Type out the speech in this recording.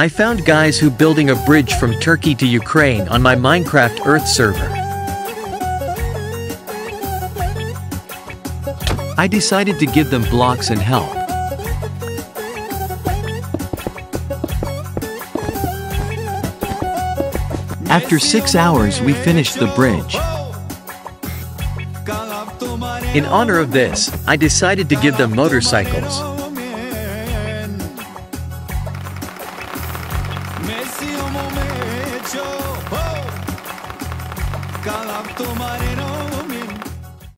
I found guys who building a bridge from Turkey to Ukraine on my Minecraft Earth server. I decided to give them blocks and help. After six hours we finished the bridge. In honor of this, I decided to give them motorcycles. Oh! Calab tu marino